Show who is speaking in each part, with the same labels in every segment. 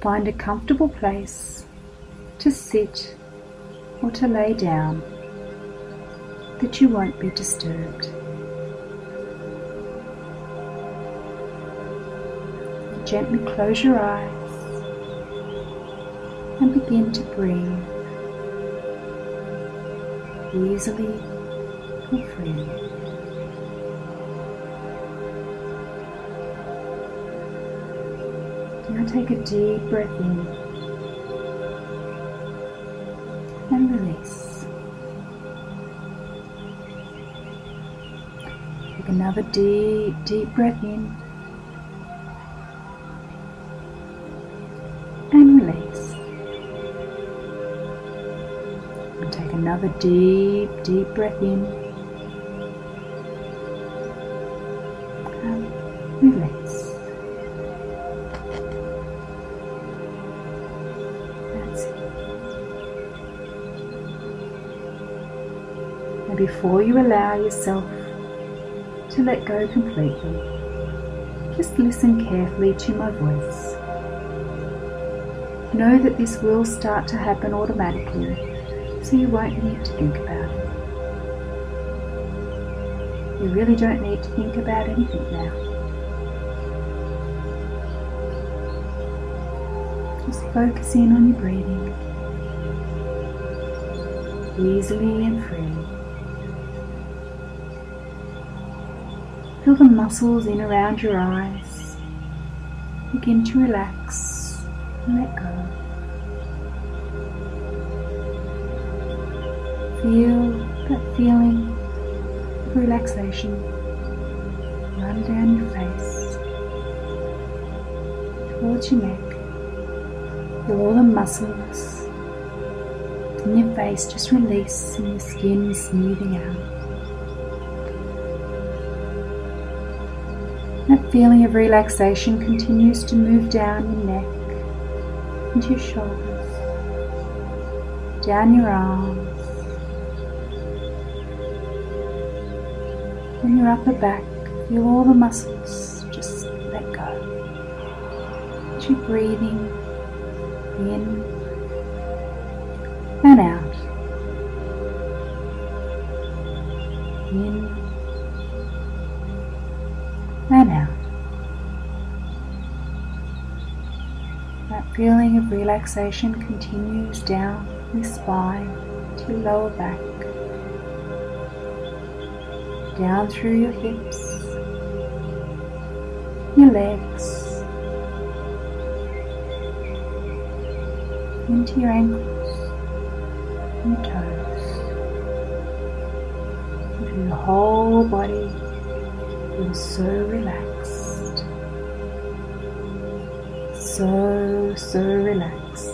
Speaker 1: Find a comfortable place to sit or to lay down that you won't be disturbed. Gently close your eyes and begin to breathe easily and freely. Now take a deep breath in and release. Take another deep, deep breath in and release. And take another deep, deep breath in and release. Before you allow yourself to let go completely, just listen carefully to my voice. Know that this will start to happen automatically, so you won't need to think about it. You really don't need to think about anything now. Just focus in on your breathing, easily and freely. Feel the muscles in around your eyes. Begin to relax and let go. Feel that feeling of relaxation run down your face towards your neck. Feel all the muscles in your face just release and your skin smoothing out. Feeling of relaxation continues to move down your neck, into your shoulders, down your arms, and your upper back. Feel all the muscles just let go. As you're breathing in and out. That feeling of relaxation continues down your spine to your lower back, down through your hips, your legs, into your ankles your toes, into your whole body feels so relaxed. So, so relaxed.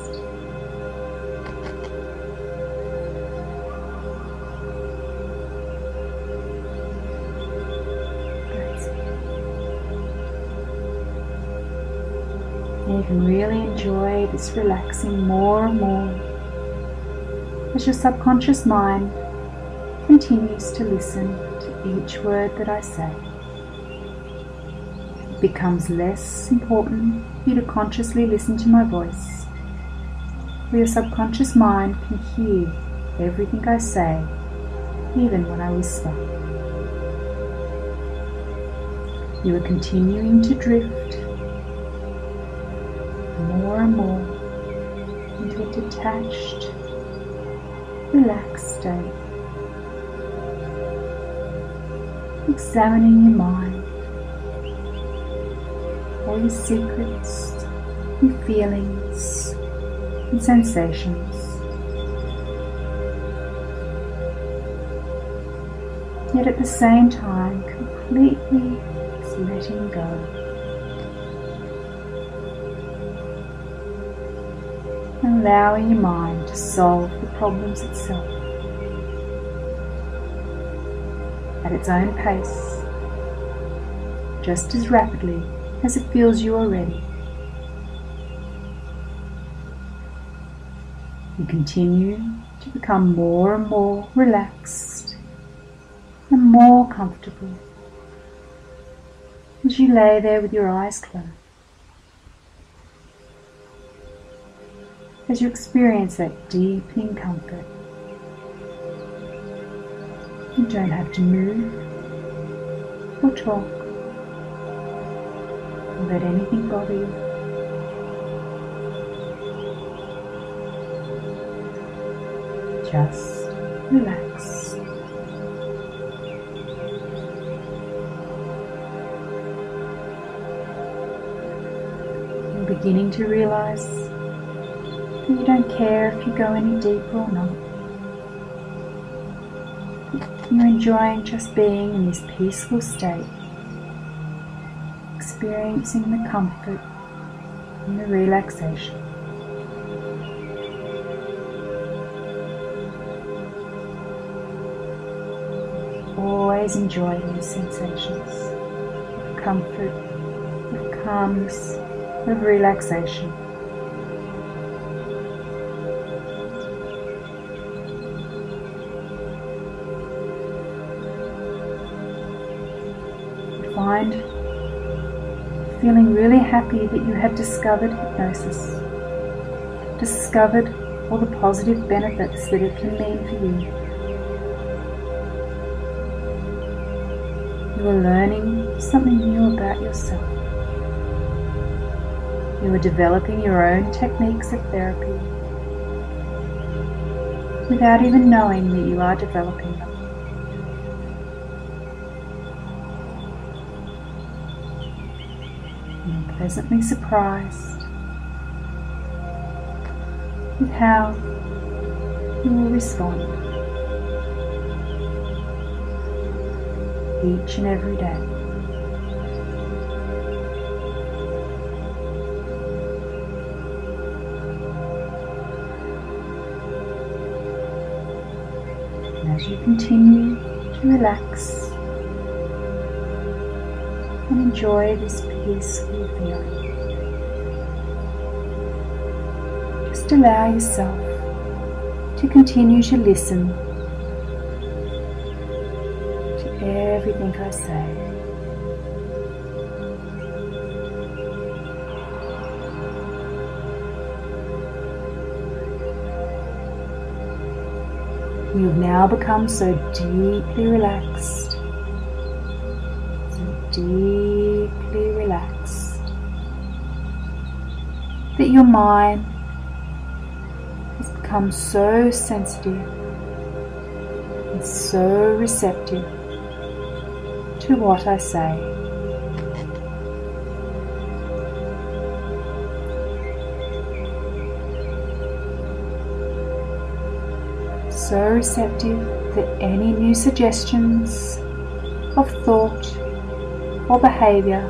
Speaker 1: You can really enjoy this relaxing more and more as your subconscious mind continues to listen to each word that I say becomes less important for you to consciously listen to my voice, for your subconscious mind can hear everything I say, even when I whisper. You are continuing to drift more and more into a detached, relaxed state, examining your mind all your secrets, and feelings, and sensations. Yet at the same time, completely letting go. Allowing your mind to solve the problems itself at its own pace, just as rapidly as it feels you are ready. You continue to become more and more relaxed and more comfortable as you lay there with your eyes closed. as you experience that deepening comfort. You don't have to move or talk or let anything bother you. Just relax. You're beginning to realize that you don't care if you go any deeper or not. You're enjoying just being in this peaceful state, experiencing the comfort and the relaxation. Always enjoy these sensations of comfort, of calmness, of relaxation. Find feeling really happy that you have discovered hypnosis, discovered all the positive benefits that it can mean for you. You are learning something new about yourself. You are developing your own techniques of therapy without even knowing that you are developing pleasantly surprised with how you will respond each and every day. As you continue to relax enjoy this peaceful feeling, just allow yourself to continue to listen to everything I say. You've now become so deeply relaxed, so deeply your mind has become so sensitive and so receptive to what I say. so receptive that any new suggestions of thought or behavior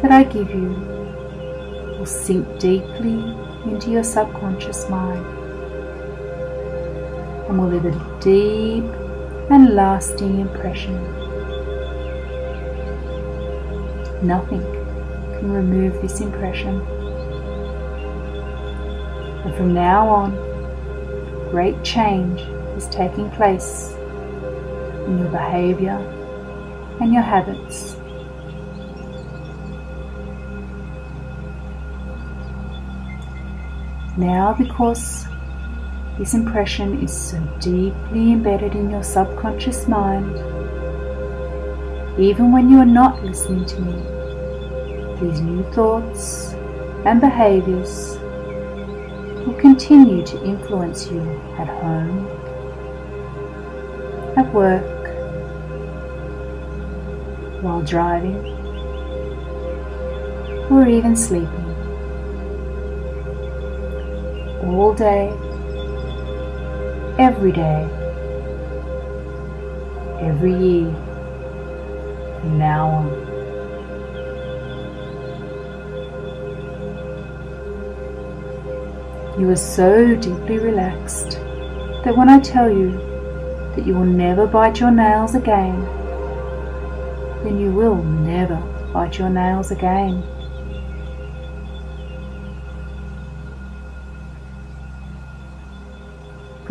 Speaker 1: that I give you will sink deeply into your subconscious mind and will leave a deep and lasting impression. Nothing can remove this impression. And from now on, great change is taking place in your behavior and your habits. Now, because this impression is so deeply embedded in your subconscious mind, even when you are not listening to me, these new thoughts and behaviors will continue to influence you at home, at work, while driving, or even sleeping. All day, every day, every year, from now on. You are so deeply relaxed that when I tell you that you will never bite your nails again, then you will never bite your nails again.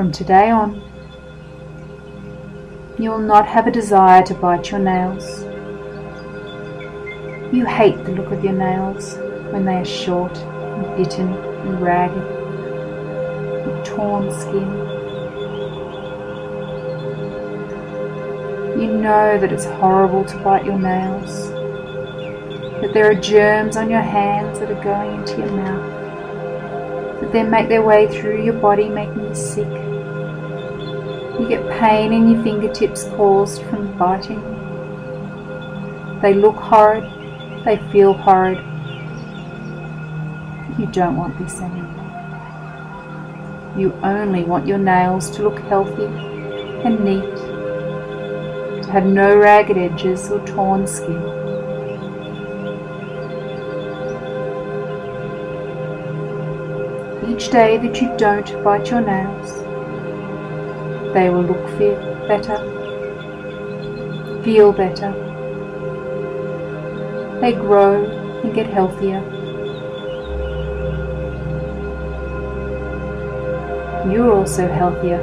Speaker 1: From today on, you will not have a desire to bite your nails. You hate the look of your nails when they are short and bitten and ragged, with torn skin. You know that it's horrible to bite your nails, that there are germs on your hands that are going into your mouth, that they make their way through your body, making you sick. You get pain in your fingertips caused from biting. They look horrid, they feel horrid. You don't want this anymore. You only want your nails to look healthy and neat, to have no ragged edges or torn skin. Each day that you don't bite your nails, they will look better, feel better. They grow and get healthier. You're also healthier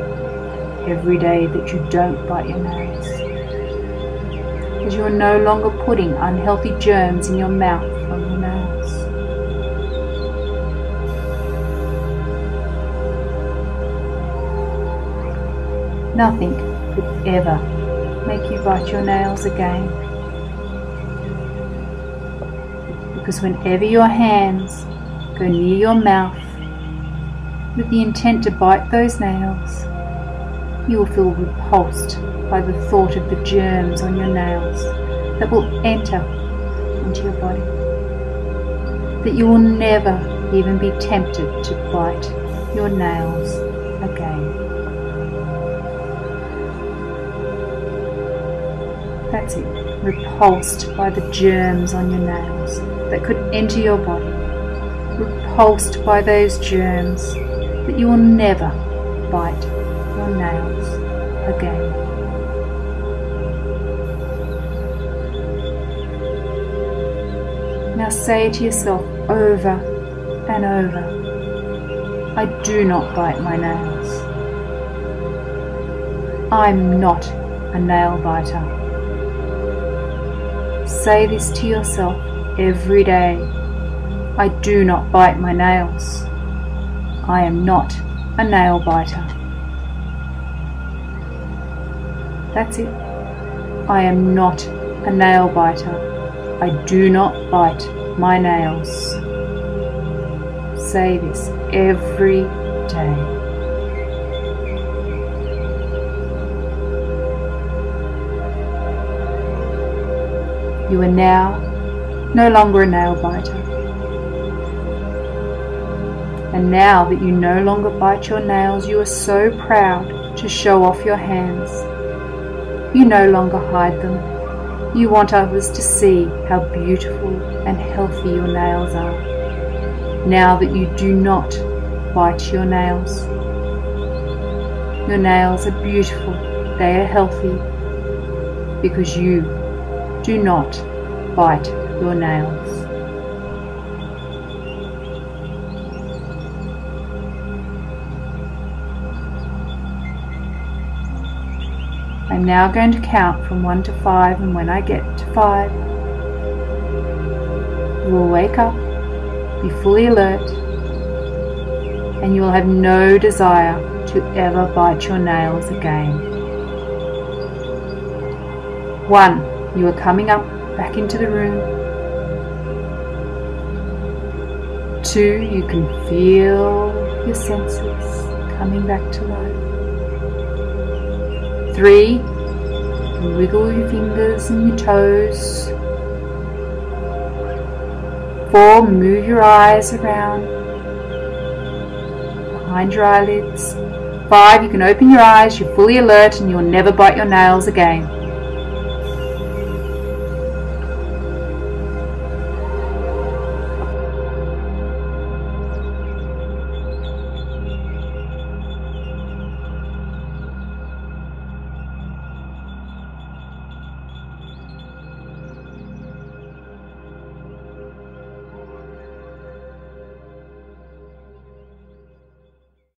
Speaker 1: every day that you don't bite your nails. As you are no longer putting unhealthy germs in your mouth from your nails. Nothing could ever make you bite your nails again. Because whenever your hands go near your mouth with the intent to bite those nails, you will feel repulsed by the thought of the germs on your nails that will enter into your body. That you will never even be tempted to bite your nails again. That's it. Repulsed by the germs on your nails that could enter your body. Repulsed by those germs that you will never bite your nails again. Now say to yourself over and over, I do not bite my nails. I'm not a nail biter. Say this to yourself every day. I do not bite my nails. I am not a nail biter. That's it. I am not a nail biter. I do not bite my nails. Say this every day. You are now no longer a nail biter. And now that you no longer bite your nails, you are so proud to show off your hands. You no longer hide them. You want others to see how beautiful and healthy your nails are. Now that you do not bite your nails. Your nails are beautiful, they are healthy, because you do not bite your nails. I'm now going to count from 1 to 5 and when I get to 5 you will wake up, be fully alert and you will have no desire to ever bite your nails again. 1. You are coming up back into the room. Two, you can feel your senses coming back to life. Three, wiggle your fingers and your toes. Four, move your eyes around behind your eyelids. Five, you can open your eyes, you're fully alert, and you'll never bite your nails again.